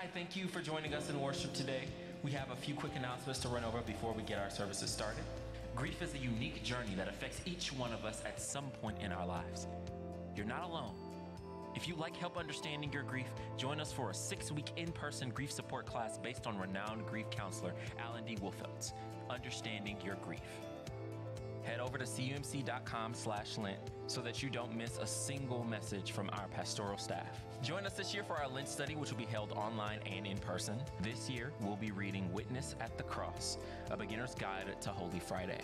Hi, thank you for joining us in worship today. We have a few quick announcements to run over before we get our services started. Grief is a unique journey that affects each one of us at some point in our lives. You're not alone. If you'd like help understanding your grief, join us for a six week in person grief support class based on renowned grief counselor Alan D. Wolfelt's, Understanding Your Grief. Head over to cumc.com slash Lent so that you don't miss a single message from our pastoral staff. Join us this year for our Lent study, which will be held online and in person. This year, we'll be reading Witness at the Cross, a beginner's guide to Holy Friday.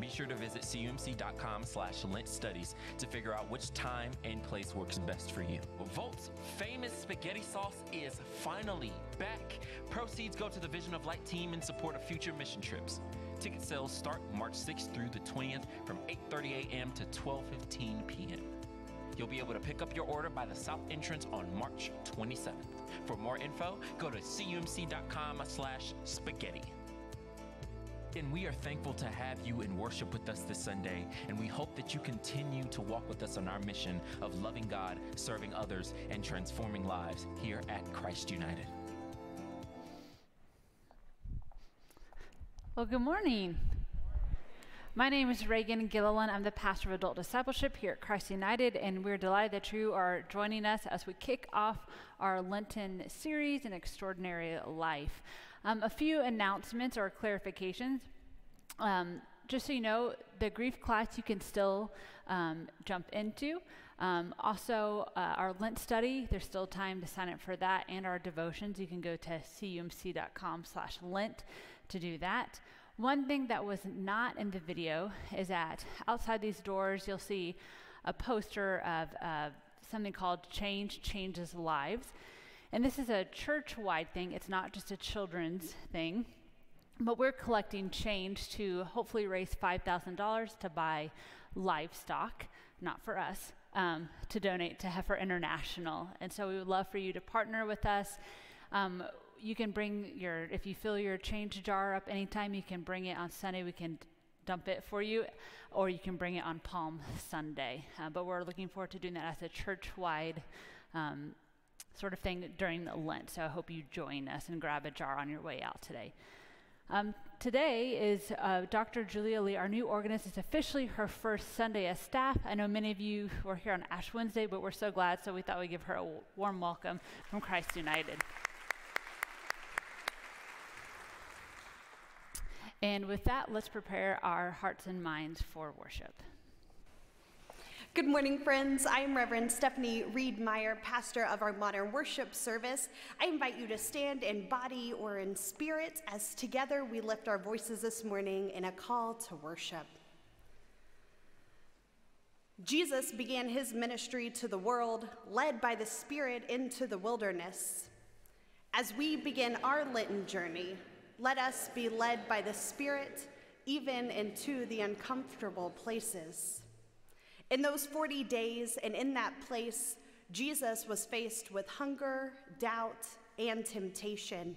Be sure to visit cumc.com slash Lent Studies to figure out which time and place works best for you. Volt's famous spaghetti sauce is finally back. Proceeds go to the Vision of Light team in support of future mission trips. Ticket sales start March 6th through the 20th from 8.30 a.m. to 12.15 p.m. You'll be able to pick up your order by the south entrance on March 27th. For more info, go to cumc.com slash spaghetti. And we are thankful to have you in worship with us this Sunday, and we hope that you continue to walk with us on our mission of loving God, serving others, and transforming lives here at Christ United. Well, good morning. My name is Reagan Gilliland. I'm the pastor of adult discipleship here at Christ United, and we're delighted that you are joining us as we kick off our Lenten series, An Extraordinary Life. Um, a few announcements or clarifications. Um, just so you know, the grief class you can still um, jump into. Um, also, uh, our Lent study, there's still time to sign up for that, and our devotions. You can go to cumc.com/lent to do that. One thing that was not in the video is that outside these doors, you'll see a poster of uh, something called "Change Changes Lives," and this is a church-wide thing. It's not just a children's thing. But we're collecting change to hopefully raise $5,000 to buy livestock, not for us, um, to donate to Heifer International. And so we would love for you to partner with us. Um, you can bring your, if you fill your change jar up anytime, you can bring it on Sunday. We can dump it for you, or you can bring it on Palm Sunday. Uh, but we're looking forward to doing that as a church wide um, sort of thing during the Lent. So I hope you join us and grab a jar on your way out today. Um, today is uh, Dr. Julia Lee, our new organist. It's officially her first Sunday as staff. I know many of you were here on Ash Wednesday, but we're so glad, so we thought we'd give her a warm welcome from Christ United. And with that, let's prepare our hearts and minds for worship. Good morning, friends. I am Reverend Stephanie Reed Meyer, pastor of our modern worship service. I invite you to stand in body or in spirit as together we lift our voices this morning in a call to worship. Jesus began his ministry to the world, led by the Spirit into the wilderness. As we begin our Lenten journey, let us be led by the Spirit even into the uncomfortable places. In those 40 days and in that place, Jesus was faced with hunger, doubt, and temptation.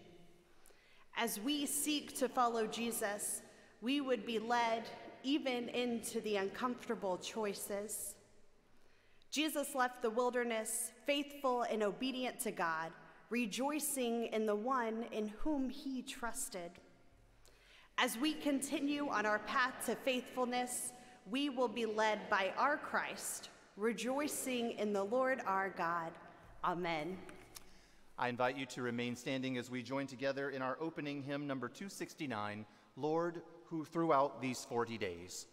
As we seek to follow Jesus, we would be led even into the uncomfortable choices. Jesus left the wilderness faithful and obedient to God, rejoicing in the one in whom he trusted. As we continue on our path to faithfulness, we will be led by our Christ, rejoicing in the Lord our God. Amen. I invite you to remain standing as we join together in our opening hymn number 269, Lord, who throughout these 40 days.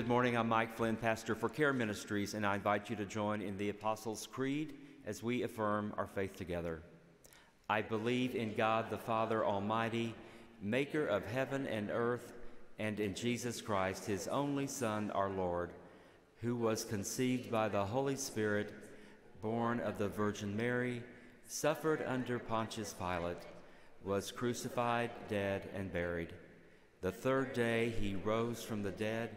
Good morning. I'm Mike Flynn, pastor for Care Ministries, and I invite you to join in the Apostles' Creed as we affirm our faith together. I believe in God the Father Almighty, maker of heaven and earth, and in Jesus Christ, his only Son, our Lord, who was conceived by the Holy Spirit, born of the Virgin Mary, suffered under Pontius Pilate, was crucified, dead, and buried. The third day he rose from the dead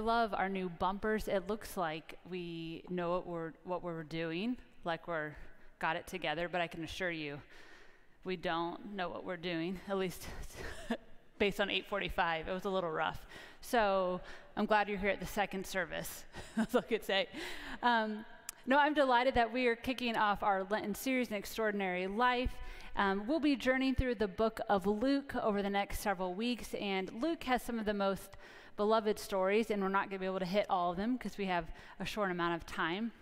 Love our new bumpers. It looks like we know what we're what we're doing, like we're got it together, but I can assure you we don't know what we're doing. At least based on 845, it was a little rough. So I'm glad you're here at the second service. That's all I could say. Um, no, I'm delighted that we are kicking off our Lenten series, An Extraordinary Life. Um, we'll be journeying through the book of Luke over the next several weeks, and Luke has some of the most beloved stories, and we're not going to be able to hit all of them because we have a short amount of time.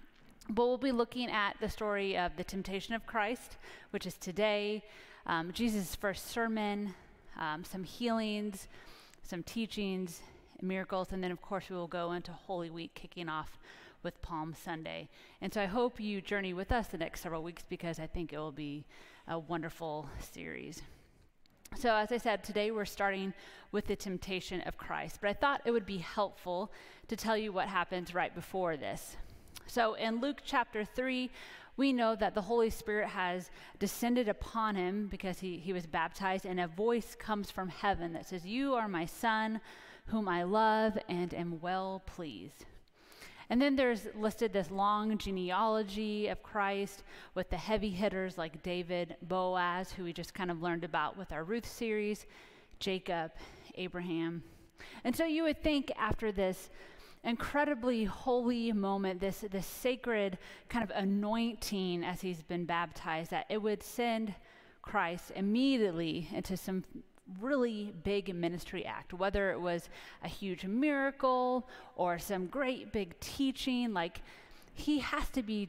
But we'll be looking at the story of the temptation of Christ, which is today, um, Jesus' first sermon, um, some healings, some teachings, miracles, and then, of course, we will go into Holy Week, kicking off with Palm Sunday. And so I hope you journey with us the next several weeks because I think it will be a wonderful series. So, as I said, today we're starting with the temptation of Christ, but I thought it would be helpful to tell you what happens right before this. So, in Luke chapter 3, we know that the Holy Spirit has descended upon him because he, he was baptized, and a voice comes from heaven that says, You are my Son, whom I love and am well pleased. And then there's listed this long genealogy of Christ with the heavy hitters like David, Boaz, who we just kind of learned about with our Ruth series, Jacob, Abraham. And so you would think after this incredibly holy moment, this, this sacred kind of anointing as he's been baptized, that it would send Christ immediately into some really big ministry act, whether it was a huge miracle or some great big teaching, like he has to be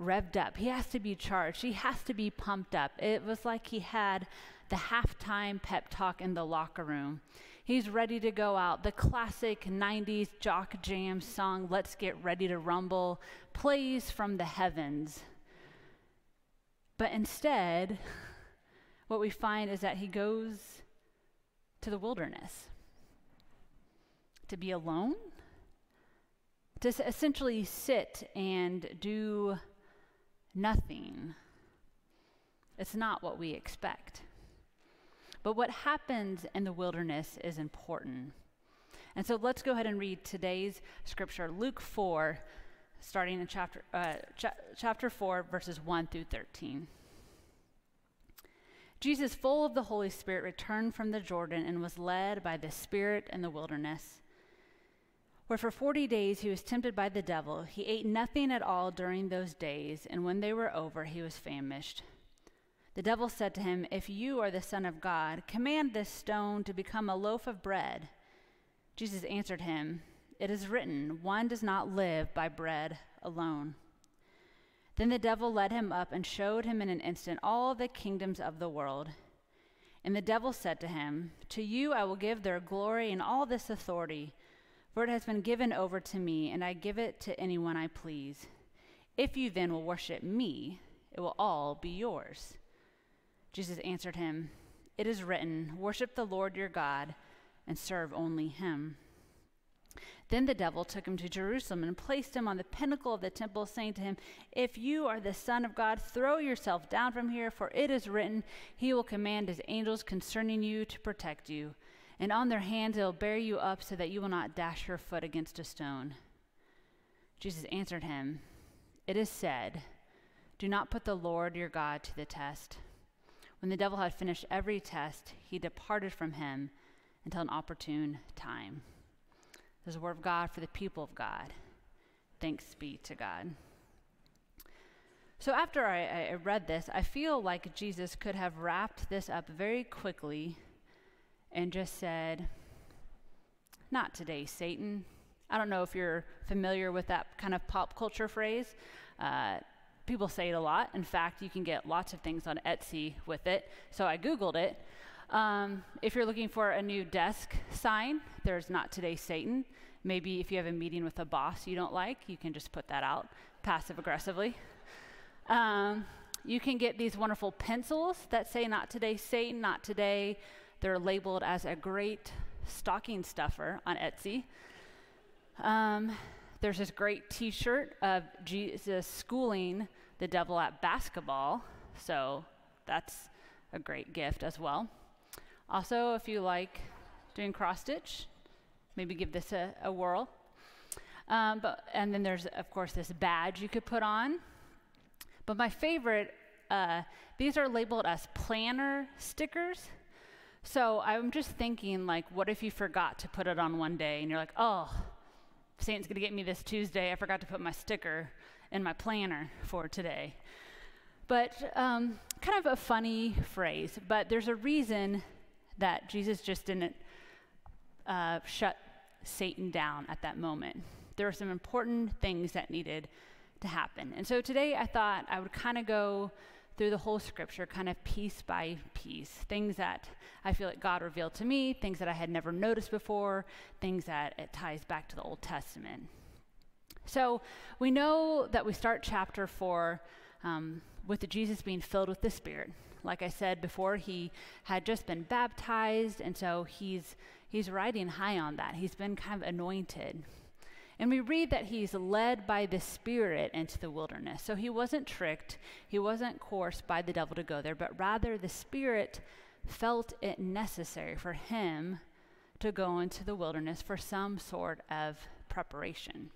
revved up. He has to be charged. He has to be pumped up. It was like he had the halftime pep talk in the locker room. He's ready to go out. The classic 90s jock jam song, Let's Get Ready to Rumble, plays from the heavens. But instead, what we find is that he goes to the wilderness to be alone, to essentially sit and do nothing. It's not what we expect. But what happens in the wilderness is important. And so let's go ahead and read today's scripture, Luke 4, starting in chapter, uh, cha- chapter 4, verses 1 through 13. Jesus, full of the Holy Spirit, returned from the Jordan and was led by the Spirit in the wilderness, where for 40 days he was tempted by the devil. He ate nothing at all during those days, and when they were over, he was famished. The devil said to him, If you are the Son of God, command this stone to become a loaf of bread. Jesus answered him, It is written, One does not live by bread alone. Then the devil led him up and showed him in an instant all the kingdoms of the world. And the devil said to him, To you I will give their glory and all this authority, for it has been given over to me, and I give it to anyone I please. If you then will worship me, it will all be yours. Jesus answered him, It is written, Worship the Lord your God and serve only him. Then the devil took him to Jerusalem and placed him on the pinnacle of the temple, saying to him, If you are the Son of God, throw yourself down from here, for it is written, He will command His angels concerning you to protect you, and on their hands they will bear you up so that you will not dash your foot against a stone. Jesus answered him, It is said, Do not put the Lord your God to the test. When the devil had finished every test, he departed from him until an opportune time. A word of God for the people of God. Thanks be to God. So, after I, I, read this, I feel like Jesus could have wrapped this up very quickly and just said, Not today, Satan. I don't know if you're familiar with that kind of pop culture phrase. Uh, people say it a lot. In fact, you can get lots of things on Etsy with it. So I Googled it. Um, if you're looking for a new desk sign, there's Not Today Satan. Maybe if you have a meeting with a boss you don't like, you can just put that out passive aggressively. Um, you can get these wonderful pencils that say Not Today Satan, Not Today. They're labeled as a great stocking stuffer on Etsy. Um, there's this great t shirt of Jesus schooling the devil at basketball. So that's a great gift as well. Also, if you like doing cross stitch, maybe give this a, a whirl. Um, but, and then there's, of course, this badge you could put on. But my favorite, uh, these are labeled as planner stickers. So I'm just thinking, like, what if you forgot to put it on one day and you're like, oh, Satan's going to get me this Tuesday. I forgot to put my sticker in my planner for today. But um, kind of a funny phrase, but there's a reason that Jesus just didn't uh, shut Satan down at that moment. There were some important things that needed to happen. And so today I thought I would kind of go through the whole scripture, kind of piece by piece. Things that I feel like God revealed to me, things that I had never noticed before, things that it ties back to the Old Testament. So we know that we start chapter four um, with Jesus being filled with the Spirit. Like I said before, he had just been baptized, and so he's he's riding high on that. He's been kind of anointed. And we read that he's led by the Spirit into the wilderness. So he wasn't tricked, he wasn't coerced by the devil to go there, but rather the Spirit felt it necessary for him to go into the wilderness for some sort of preparation.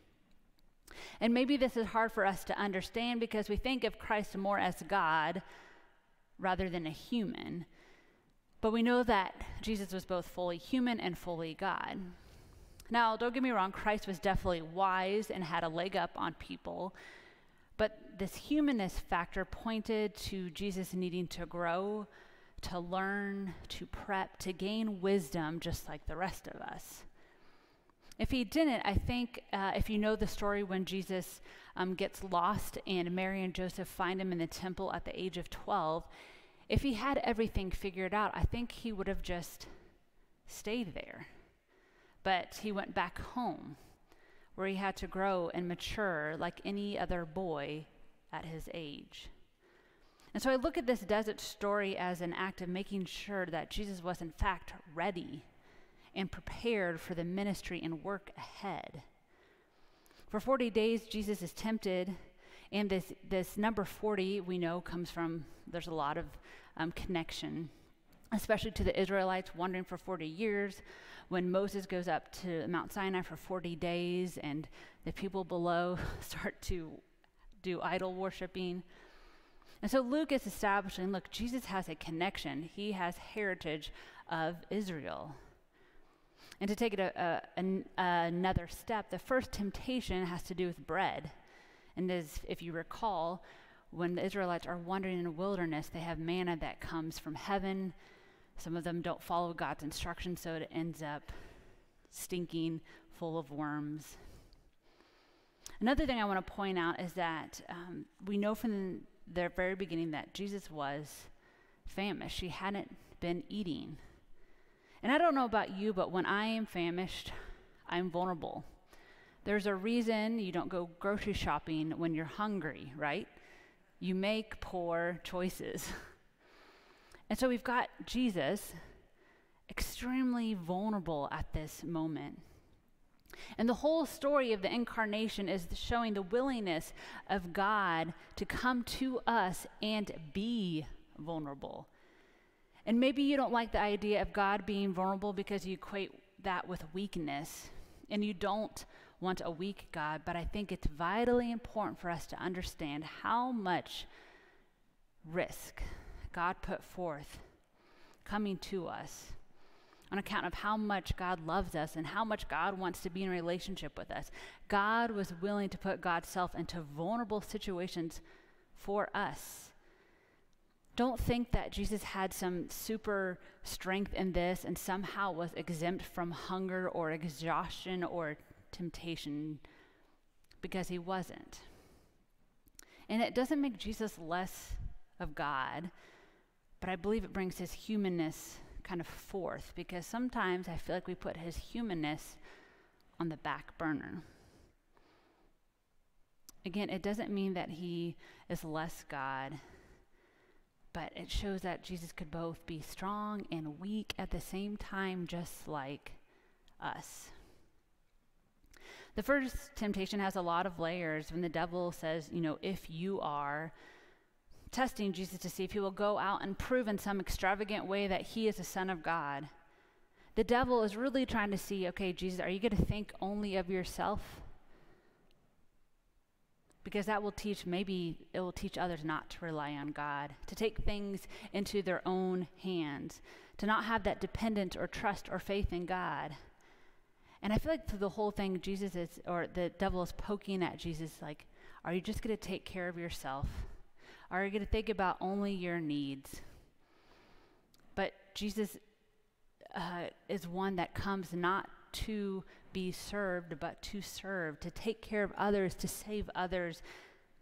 And maybe this is hard for us to understand because we think of Christ more as God rather than a human. But we know that Jesus was both fully human and fully God. Now, don't get me wrong, Christ was definitely wise and had a leg up on people. But this humanness factor pointed to Jesus needing to grow, to learn, to prep, to gain wisdom just like the rest of us. If he didn't, I think uh, if you know the story when Jesus um, gets lost and Mary and Joseph find him in the temple at the age of 12, if he had everything figured out, I think he would have just stayed there. But he went back home where he had to grow and mature like any other boy at his age. And so I look at this desert story as an act of making sure that Jesus was, in fact, ready and prepared for the ministry and work ahead. For 40 days, Jesus is tempted, and this, this number 40 we know comes from, there's a lot of um, connection, especially to the Israelites wandering for 40 years. When Moses goes up to Mount Sinai for 40 days, and the people below start to do idol worshiping. And so Luke is establishing look, Jesus has a connection, he has heritage of Israel. And to take it a, a, a, another step, the first temptation has to do with bread. And as if you recall, when the Israelites are wandering in the wilderness, they have manna that comes from heaven. Some of them don't follow God's instructions, so it ends up stinking, full of worms. Another thing I want to point out is that um, we know from the very beginning that Jesus was famished. He hadn't been eating. And I don't know about you, but when I am famished, I'm vulnerable. There's a reason you don't go grocery shopping when you're hungry, right? You make poor choices. and so we've got Jesus extremely vulnerable at this moment. And the whole story of the incarnation is showing the willingness of God to come to us and be vulnerable. And maybe you don't like the idea of God being vulnerable because you equate that with weakness and you don't want a weak God, but I think it's vitally important for us to understand how much risk God put forth coming to us on account of how much God loves us and how much God wants to be in relationship with us. God was willing to put God's self into vulnerable situations for us. Don't think that Jesus had some super strength in this and somehow was exempt from hunger or exhaustion or temptation because he wasn't. And it doesn't make Jesus less of God, but I believe it brings his humanness kind of forth because sometimes I feel like we put his humanness on the back burner. Again, it doesn't mean that he is less God, but it shows that Jesus could both be strong and weak at the same time, just like us. The first temptation has a lot of layers when the devil says, you know, if you are, testing Jesus to see if he will go out and prove in some extravagant way that he is the Son of God. The devil is really trying to see okay, Jesus, are you going to think only of yourself? Because that will teach, maybe it will teach others not to rely on God, to take things into their own hands, to not have that dependence or trust or faith in God. And I feel like through the whole thing, Jesus is, or the devil is poking at Jesus, like, are you just going to take care of yourself? Are you going to think about only your needs? But Jesus uh, is one that comes not to be served, but to serve, to take care of others, to save others.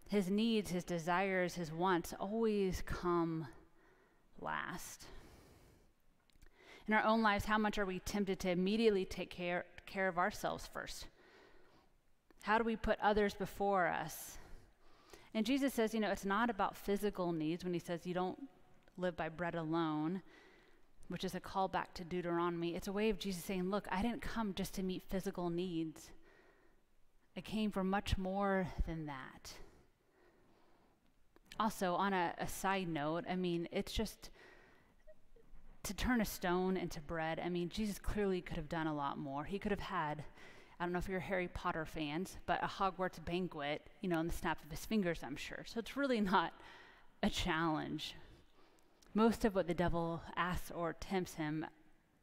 His needs, his desires, his wants always come last. In our own lives, how much are we tempted to immediately take care, care of ourselves first? How do we put others before us? And Jesus says, you know, it's not about physical needs when he says you don't live by bread alone, which is a callback to Deuteronomy. It's a way of Jesus saying, look, I didn't come just to meet physical needs, I came for much more than that. Also, on a, a side note, I mean, it's just to turn a stone into bread. I mean, Jesus clearly could have done a lot more. He could have had I don't know if you're Harry Potter fans, but a Hogwarts banquet, you know, in the snap of his fingers, I'm sure. So it's really not a challenge. Most of what the devil asks or tempts him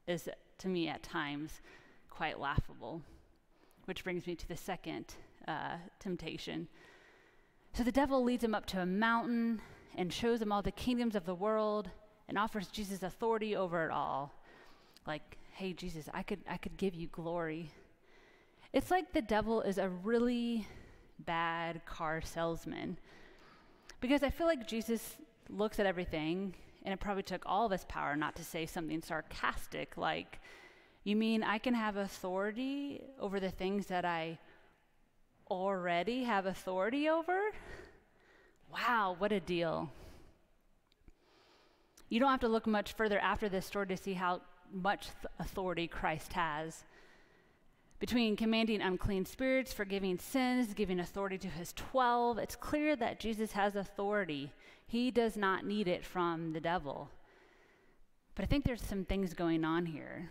is, to me, at times, quite laughable. Which brings me to the second uh, temptation. So the devil leads him up to a mountain and shows him all the kingdoms of the world and offers Jesus authority over it all. Like, hey, Jesus, I could, I could give you glory. It's like the devil is a really bad car salesman. Because I feel like Jesus looks at everything, and it probably took all of his power not to say something sarcastic like, You mean I can have authority over the things that I already have authority over? Wow, what a deal. You don't have to look much further after this story to see how much th- authority Christ has. Between commanding unclean spirits, forgiving sins, giving authority to his 12, it's clear that Jesus has authority. He does not need it from the devil. But I think there's some things going on here.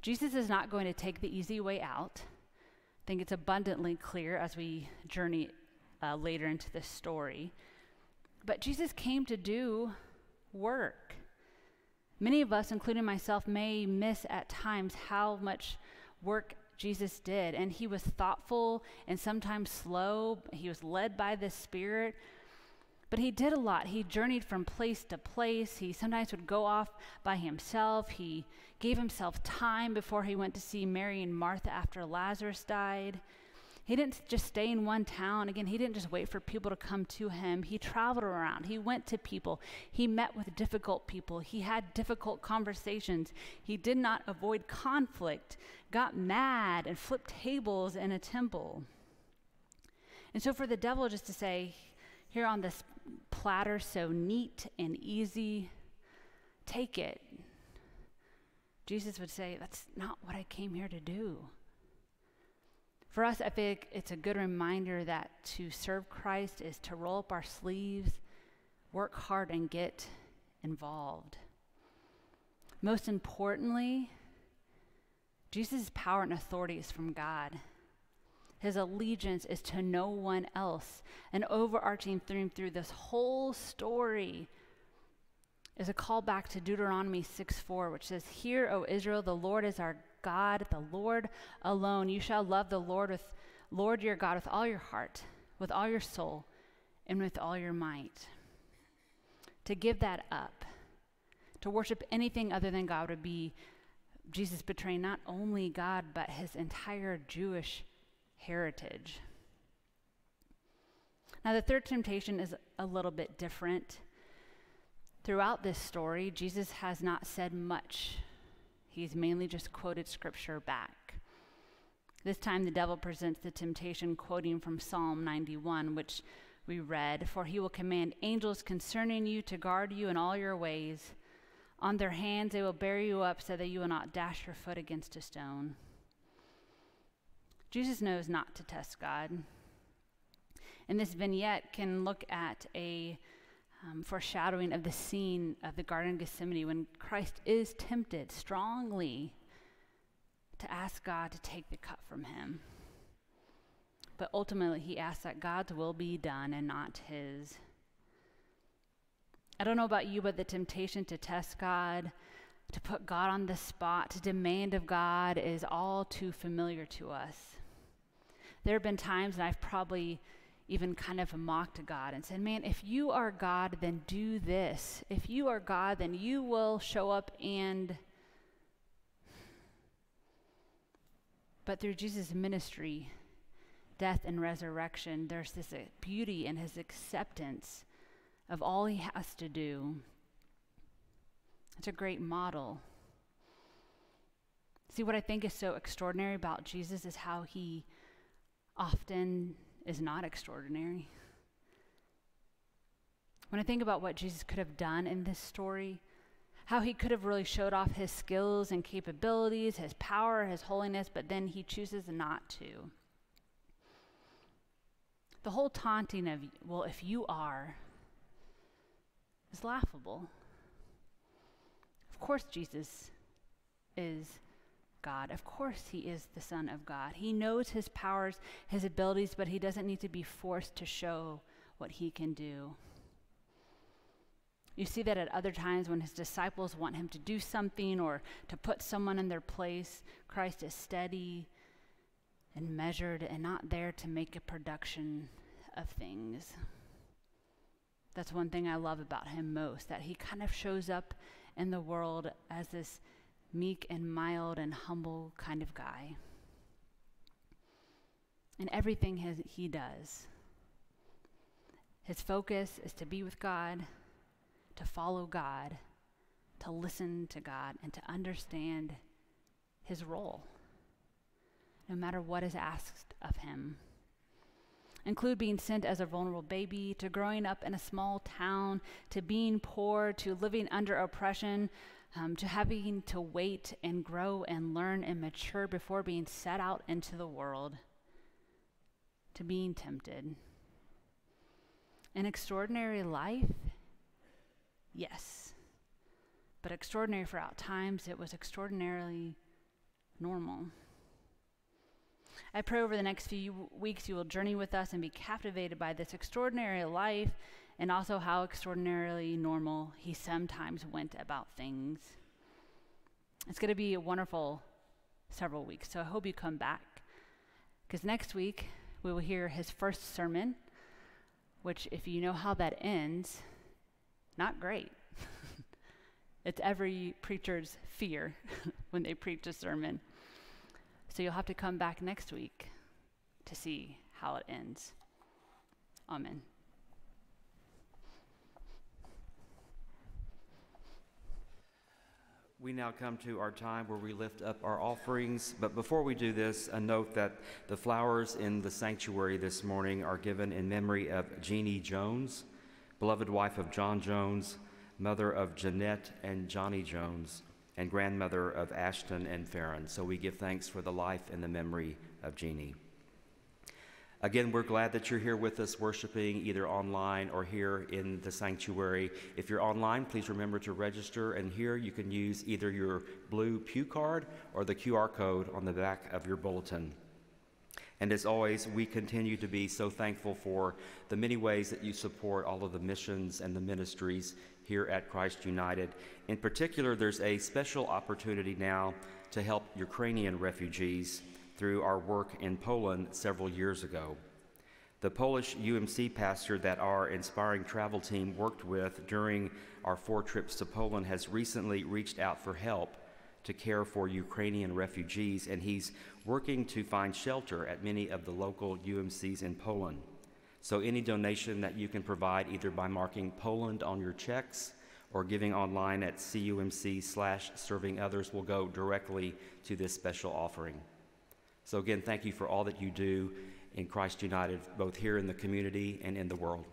Jesus is not going to take the easy way out. I think it's abundantly clear as we journey uh, later into this story. But Jesus came to do work. Many of us, including myself, may miss at times how much work Jesus did. And he was thoughtful and sometimes slow. He was led by the Spirit. But he did a lot. He journeyed from place to place. He sometimes would go off by himself. He gave himself time before he went to see Mary and Martha after Lazarus died. He didn't just stay in one town. Again, he didn't just wait for people to come to him. He traveled around. He went to people. He met with difficult people. He had difficult conversations. He did not avoid conflict, got mad, and flipped tables in a temple. And so for the devil just to say, here on this platter so neat and easy, take it. Jesus would say, That's not what I came here to do. For us, I think it's a good reminder that to serve Christ is to roll up our sleeves, work hard, and get involved. Most importantly, Jesus' power and authority is from God. His allegiance is to no one else. An overarching theme through this whole story is a call back to Deuteronomy 6 4, which says, Hear, O Israel, the Lord is our God, the Lord alone. You shall love the Lord with Lord your God with all your heart, with all your soul, and with all your might. To give that up, to worship anything other than God would be Jesus betraying not only God, but his entire Jewish heritage. Now, the third temptation is a little bit different. Throughout this story, Jesus has not said much, he's mainly just quoted scripture back. This time, the devil presents the temptation quoting from Psalm 91, which we read For he will command angels concerning you to guard you in all your ways. On their hands they will bear you up so that you will not dash your foot against a stone. Jesus knows not to test God. And this vignette can look at a um, foreshadowing of the scene of the Garden of Gethsemane when Christ is tempted strongly to ask God to take the cup from him. But ultimately, he asks that God's will be done and not his. I don't know about you, but the temptation to test God, to put God on the spot, to demand of God is all too familiar to us. There have been times, and I've probably even kind of mocked God and said, Man, if you are God, then do this. If you are God, then you will show up and. But through Jesus' ministry, death, and resurrection, there's this uh, beauty in his acceptance of all he has to do. It's a great model. See, what I think is so extraordinary about Jesus is how he often is not extraordinary. When I think about what Jesus could have done in this story, how he could have really showed off his skills and capabilities, his power, his holiness, but then he chooses not to. The whole taunting of, well, if you are, is laughable. Of course, Jesus is God. Of course, he is the Son of God. He knows his powers, his abilities, but he doesn't need to be forced to show what he can do. You see that at other times when his disciples want him to do something or to put someone in their place, Christ is steady and measured and not there to make a production of things. That's one thing I love about him most, that he kind of shows up in the world as this meek and mild and humble kind of guy. And everything his, he does. His focus is to be with God, to follow God, to listen to God, and to understand his role, no matter what is asked of him. Include being sent as a vulnerable baby, to growing up in a small town, to being poor, to living under oppression, um, to having to wait and grow and learn and mature before being set out into the world, to being tempted. An extraordinary life? Yes. But extraordinary for out times, it was extraordinarily normal. I pray over the next few weeks you will journey with us and be captivated by this extraordinary life and also how extraordinarily normal he sometimes went about things. It's going to be a wonderful several weeks, so I hope you come back because next week we will hear his first sermon, which, if you know how that ends, not great. it's every preacher's fear when they preach a sermon. So you'll have to come back next week to see how it ends. Amen. We now come to our time where we lift up our offerings. But before we do this, a note that the flowers in the sanctuary this morning are given in memory of Jeannie Jones, beloved wife of John Jones, mother of Jeanette and Johnny Jones and grandmother of Ashton and Farron. So we give thanks for the life and the memory of Jeannie. Again, we're glad that you're here with us worshiping either online or here in the sanctuary. If you're online, please remember to register, and here you can use either your blue Pew card or the QR code on the back of your bulletin. And as always, we continue to be so thankful for the many ways that you support all of the missions and the ministries here at Christ United. In particular, there's a special opportunity now to help Ukrainian refugees through our work in Poland several years ago. The Polish UMC pastor that our inspiring travel team worked with during our four trips to Poland has recently reached out for help to care for Ukrainian refugees, and he's working to find shelter at many of the local UMCs in Poland. So any donation that you can provide either by marking Poland on your checks or giving online at CUMC slash serving others will go directly to this special offering. So again, thank you for all that you do in Christ United, both here in the community and in the world.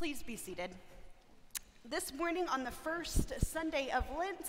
Please be seated. This morning, on the first Sunday of Lent,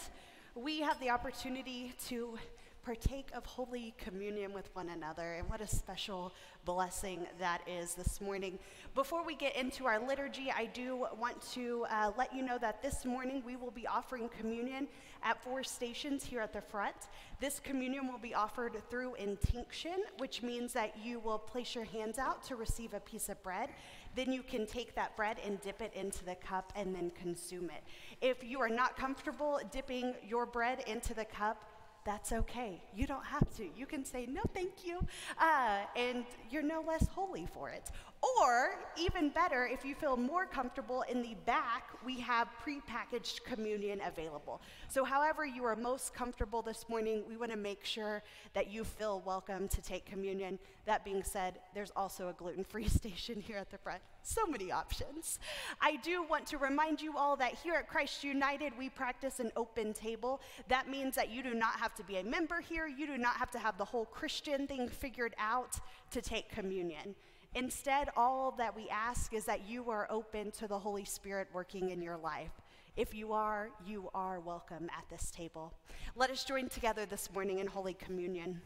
we have the opportunity to partake of Holy Communion with one another. And what a special blessing that is this morning. Before we get into our liturgy, I do want to uh, let you know that this morning we will be offering communion at four stations here at the front. This communion will be offered through intinction, which means that you will place your hands out to receive a piece of bread. Then you can take that bread and dip it into the cup and then consume it. If you are not comfortable dipping your bread into the cup, that's okay. You don't have to. You can say, no, thank you. Uh, and you're no less holy for it. Or, even better, if you feel more comfortable in the back, we have prepackaged communion available. So, however you are most comfortable this morning, we want to make sure that you feel welcome to take communion. That being said, there's also a gluten free station here at the front. So many options. I do want to remind you all that here at Christ United, we practice an open table. That means that you do not have to be a member here, you do not have to have the whole Christian thing figured out to take communion. Instead, all that we ask is that you are open to the Holy Spirit working in your life. If you are, you are welcome at this table. Let us join together this morning in Holy Communion.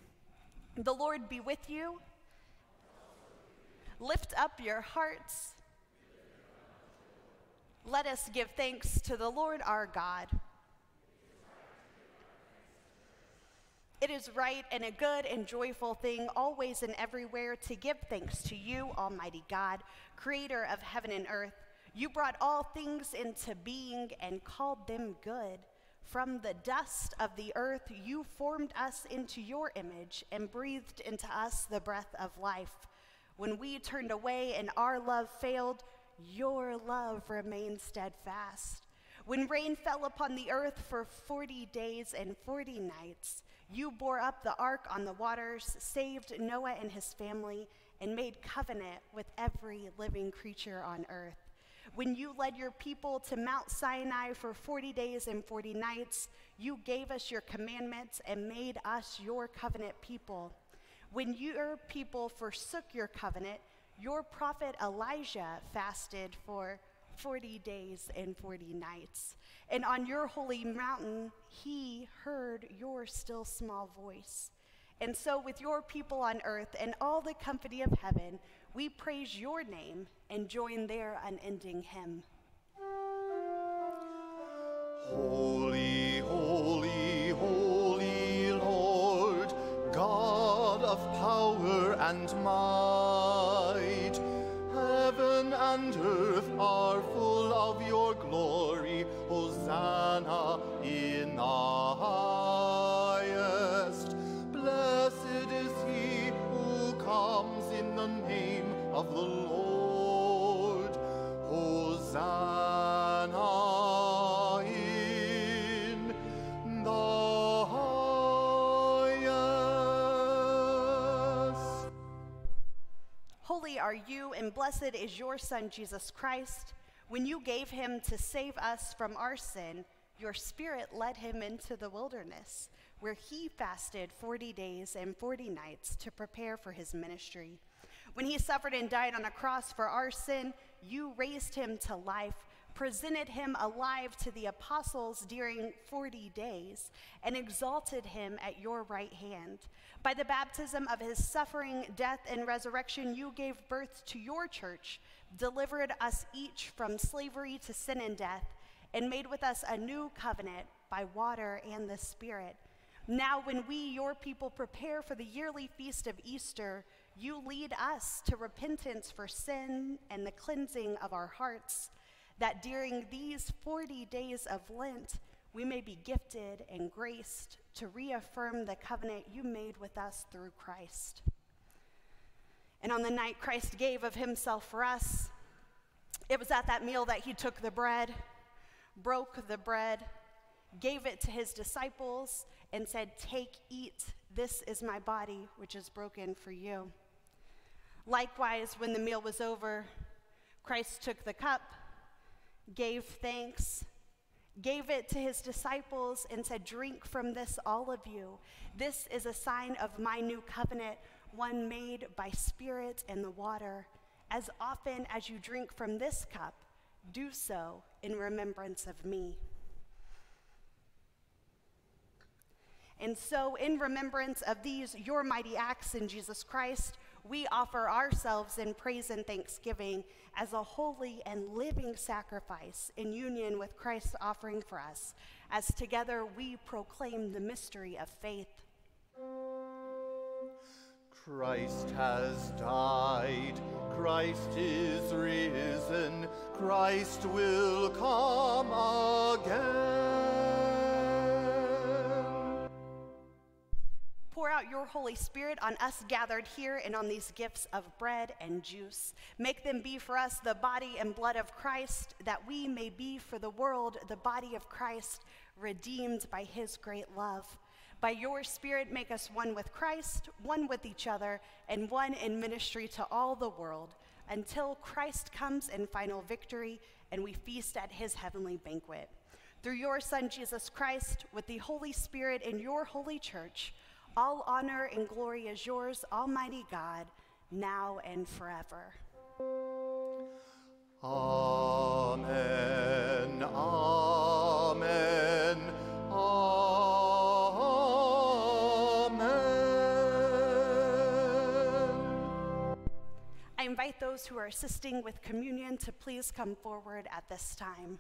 The Lord be with you. Lift up your hearts. Let us give thanks to the Lord our God. It is right and a good and joyful thing, always and everywhere, to give thanks to you, Almighty God, creator of heaven and earth. You brought all things into being and called them good. From the dust of the earth, you formed us into your image and breathed into us the breath of life. When we turned away and our love failed, your love remained steadfast. When rain fell upon the earth for 40 days and 40 nights, you bore up the ark on the waters, saved Noah and his family, and made covenant with every living creature on earth. When you led your people to Mount Sinai for 40 days and 40 nights, you gave us your commandments and made us your covenant people. When your people forsook your covenant, your prophet Elijah fasted for 40 days and 40 nights. And on your holy mountain, he heard your still small voice. And so, with your people on earth and all the company of heaven, we praise your name and join their unending hymn. Holy, holy, holy Lord, God of power and might, and earth are full of your glory. Blessed is your Son, Jesus Christ. When you gave him to save us from our sin, your Spirit led him into the wilderness, where he fasted 40 days and 40 nights to prepare for his ministry. When he suffered and died on a cross for our sin, you raised him to life, presented him alive to the apostles during 40 days, and exalted him at your right hand. By the baptism of his suffering, death, and resurrection, you gave birth to your church, delivered us each from slavery to sin and death, and made with us a new covenant by water and the Spirit. Now, when we, your people, prepare for the yearly feast of Easter, you lead us to repentance for sin and the cleansing of our hearts, that during these 40 days of Lent, we may be gifted and graced to reaffirm the covenant you made with us through Christ. And on the night Christ gave of himself for us, it was at that meal that he took the bread, broke the bread, gave it to his disciples, and said, Take, eat, this is my body, which is broken for you. Likewise, when the meal was over, Christ took the cup, gave thanks, gave it to his disciples, and said, Drink from this, all of you. This is a sign of my new covenant, one made by spirit and the water. As often as you drink from this cup, Do so in remembrance of me. And so, in remembrance of these, your mighty acts in Jesus Christ, we offer ourselves in praise and thanksgiving as a holy and living sacrifice in union with Christ's offering for us, as together we proclaim the mystery of faith. Christ has died, Christ is risen, Christ will come again. Pour out your Holy Spirit on us gathered here and on these gifts of bread and juice. Make them be for us the body and blood of Christ, that we may be for the world the body of Christ, redeemed by his great love. By your Spirit, make us one with Christ, one with each other, and one in ministry to all the world, until Christ comes in final victory and we feast at his heavenly banquet. Through your Son, Jesus Christ, with the Holy Spirit in your holy church, all honor and glory is yours, Almighty God, now and forever. Amen. Amen. Amen. I invite those who are assisting with communion to please come forward at this time.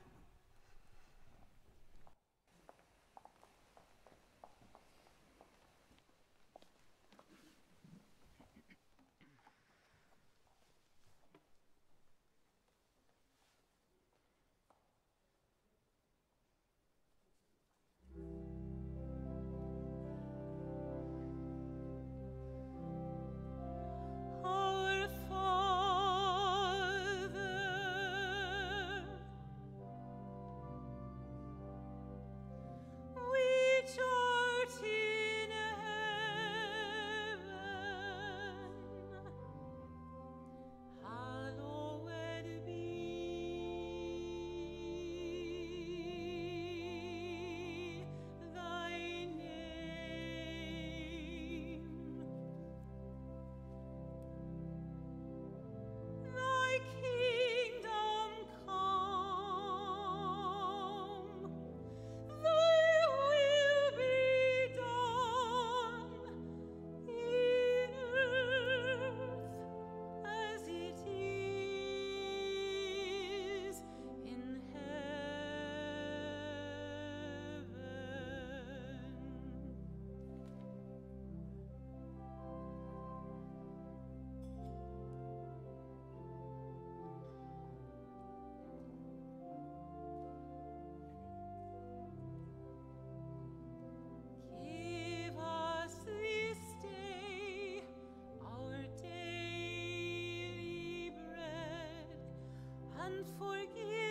And forgive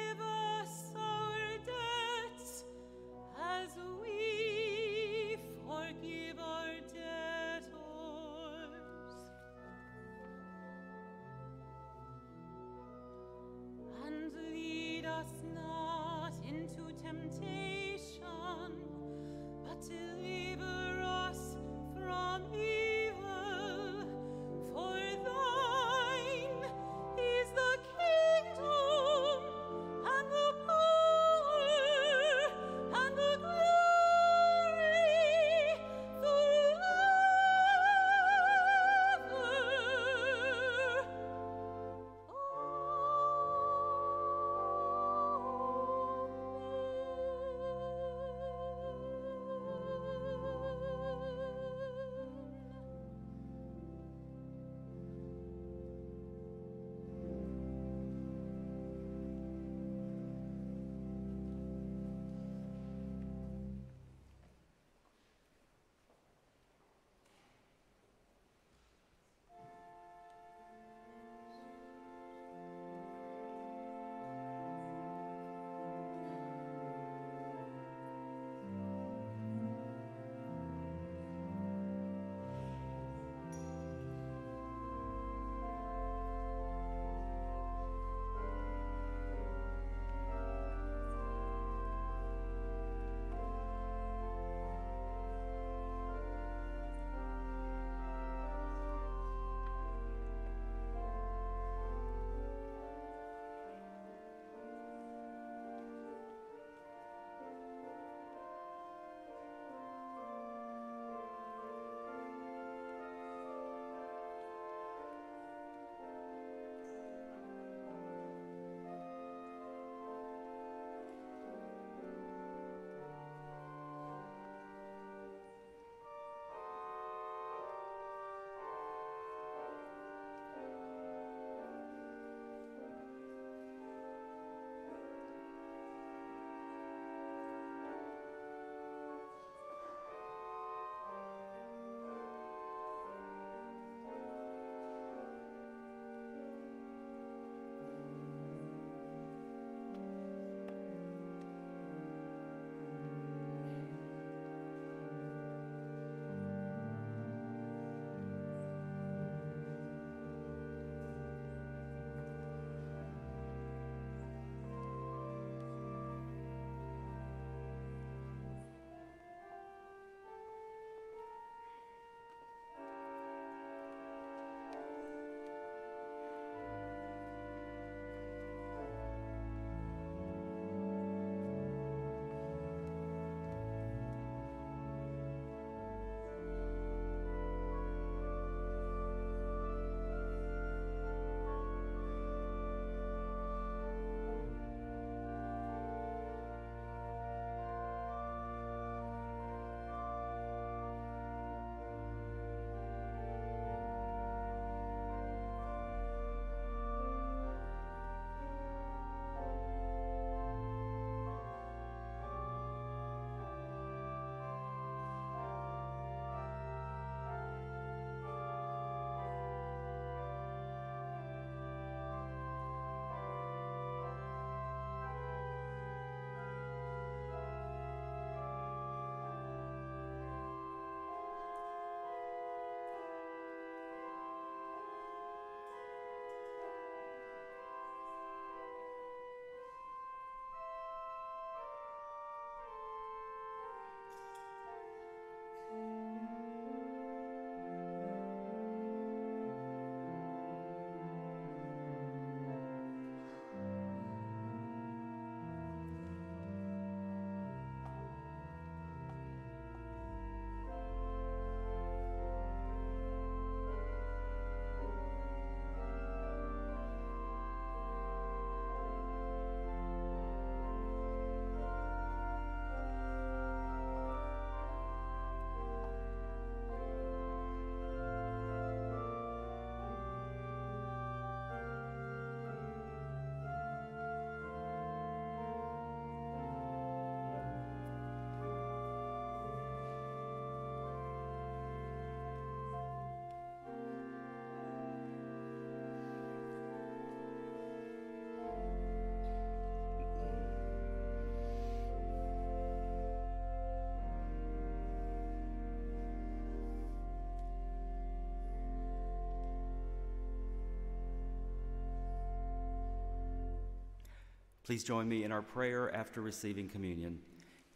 Please join me in our prayer after receiving communion.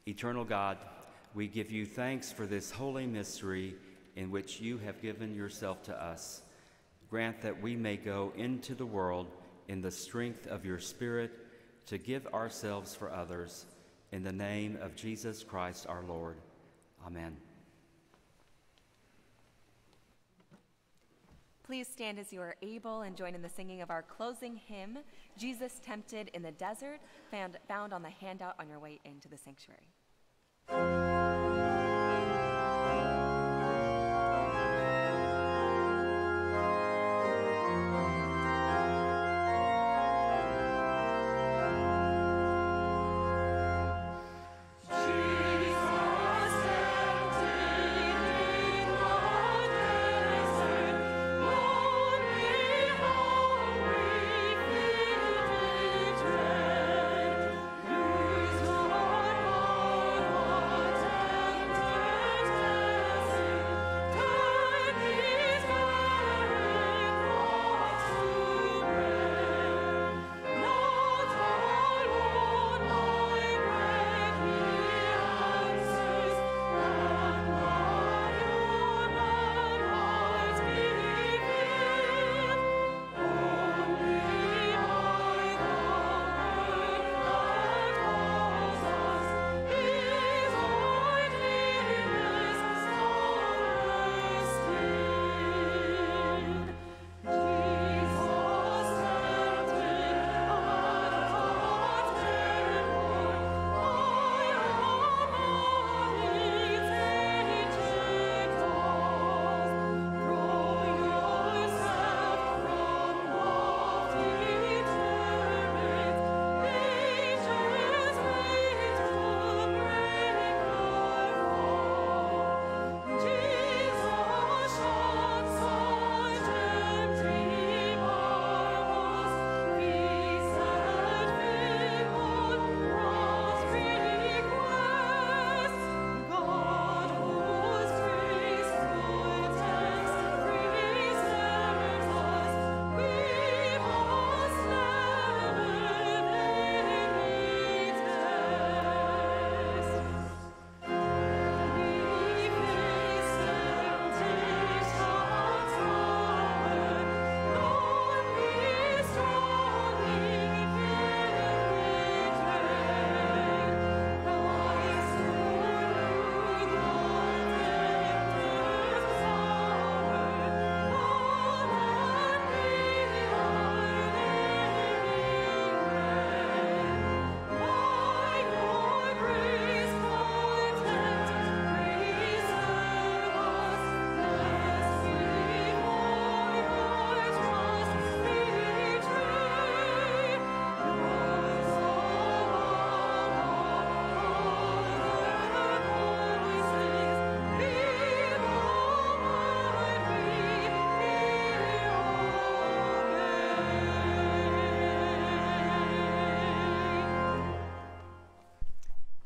Eternal God, we give you thanks for this holy mystery in which you have given yourself to us. Grant that we may go into the world in the strength of your Spirit to give ourselves for others. In the name of Jesus Christ our Lord. Amen. Please stand as you are able and join in the singing of our closing hymn, Jesus Tempted in the Desert, found, found on the handout on your way into the sanctuary.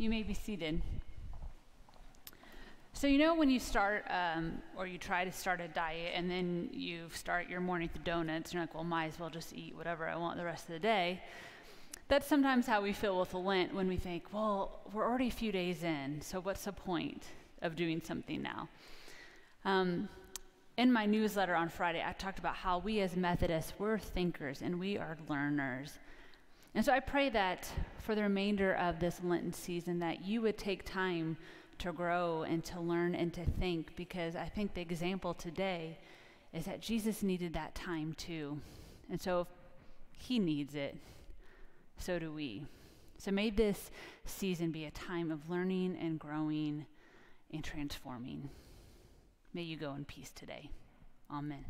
You may be seated. So, you know, when you start um, or you try to start a diet and then you start your morning with donuts, you're like, well, might as well just eat whatever I want the rest of the day. That's sometimes how we feel with Lent when we think, well, we're already a few days in, so what's the point of doing something now? Um, in my newsletter on Friday, I talked about how we as Methodists, we're thinkers and we are learners. And so I pray that for the remainder of this Lenten season that you would take time to grow and to learn and to think because I think the example today is that Jesus needed that time too. And so if he needs it, so do we. So may this season be a time of learning and growing and transforming. May you go in peace today. Amen.